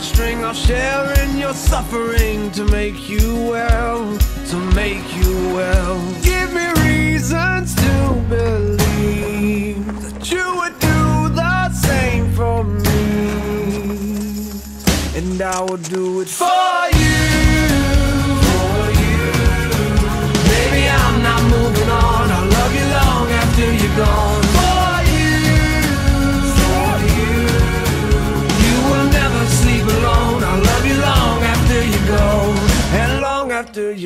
a string I'll share in your suffering to make you well To make you well. Give me reasons to believe That you would do the same for me. And I will do it for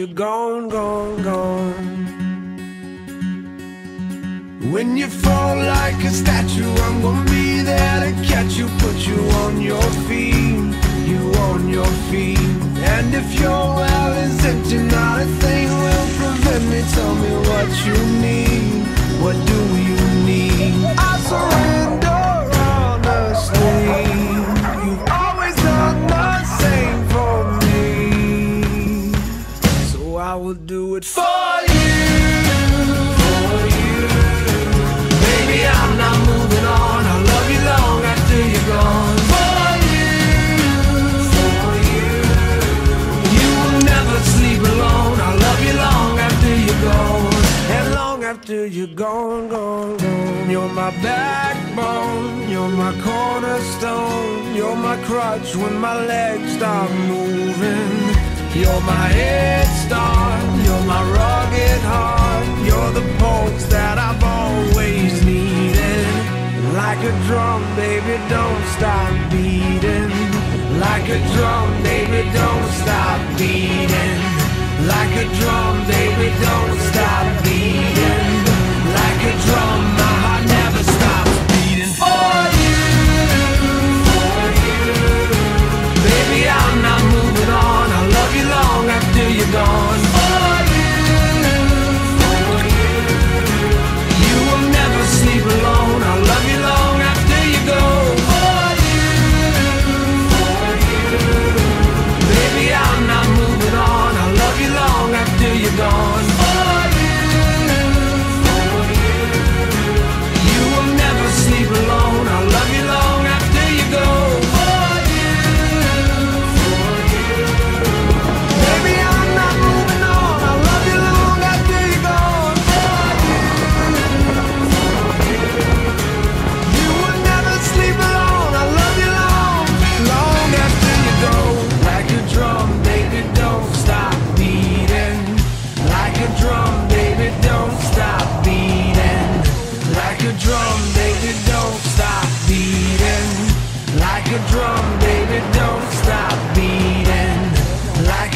you're gone, gone, gone. When you fall like a statue, I'm gonna be there to catch you, put you on your feet, you on your feet. And if your well is empty, not a thing will prevent me. Tell me what you need, what do for you. For you. Baby, I'm not moving on. I'll love you long after you're gone. For you, for you. You will never sleep alone. I'll love you long after you're gone. And long after you're gone, gone, gone. You're my backbone. You're my cornerstone. You're my crutch when my legs stop moving. You're my head start. Baby, don't stop beating. Like a drum, baby, don't stop beating. Like a drum,